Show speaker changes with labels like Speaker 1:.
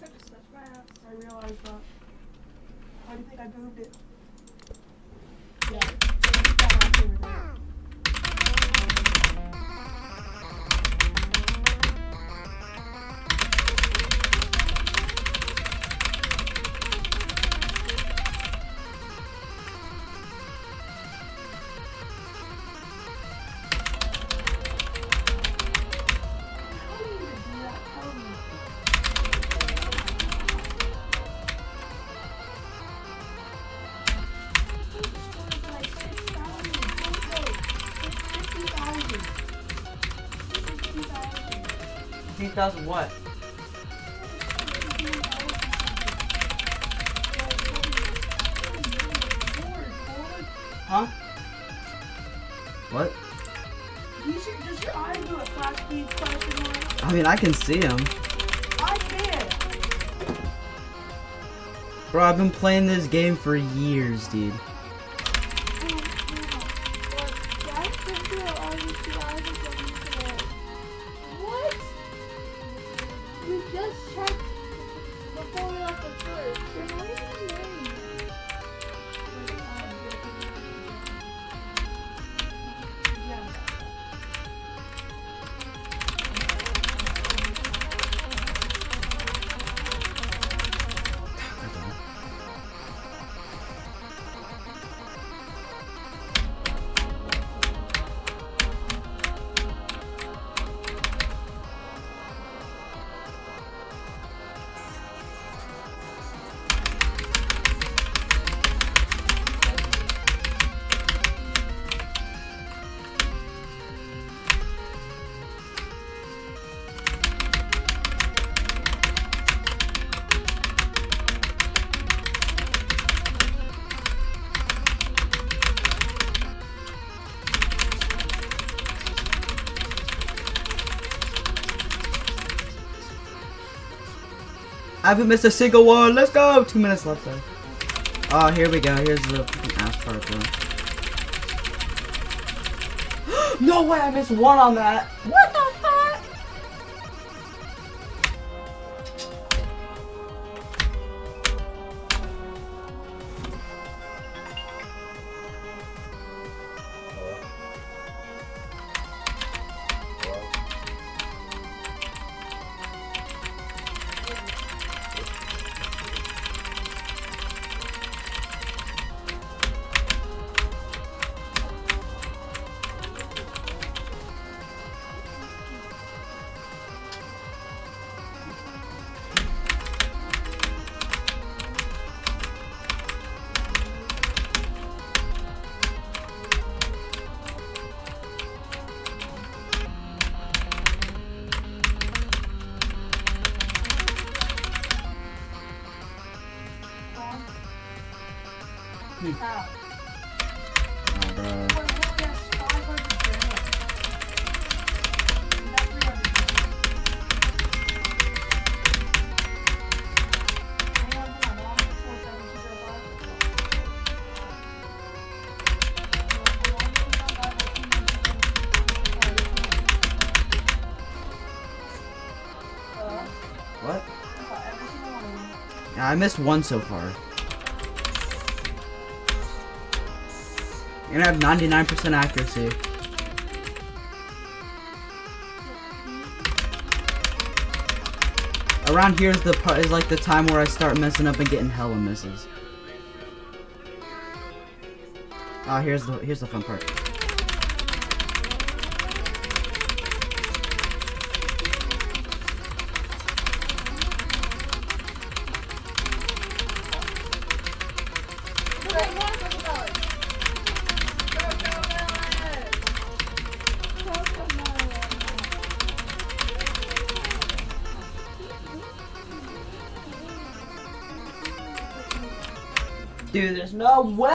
Speaker 1: I realized that. Why do you think I moved it?
Speaker 2: Yeah.
Speaker 3: 15,000 what? Huh? What?
Speaker 1: Does your do a speed
Speaker 3: I mean, I can see them.
Speaker 1: I can.
Speaker 3: Bro, I've been playing this game for years, dude.
Speaker 2: Oh, yeah.
Speaker 3: I haven't missed a single one. Let's go. Two minutes left though. Ah, oh, here we go. Here's the fucking ass part, bro. no way! I missed one on that. What the
Speaker 1: 47205. Uh,
Speaker 3: What?
Speaker 1: every single one of them.
Speaker 3: Yeah, I missed one so far. And I have 99% accuracy. Around here is the part is like the time where I start messing up and getting hella misses. Ah, here's the here's the fun part. Dude, there's no way.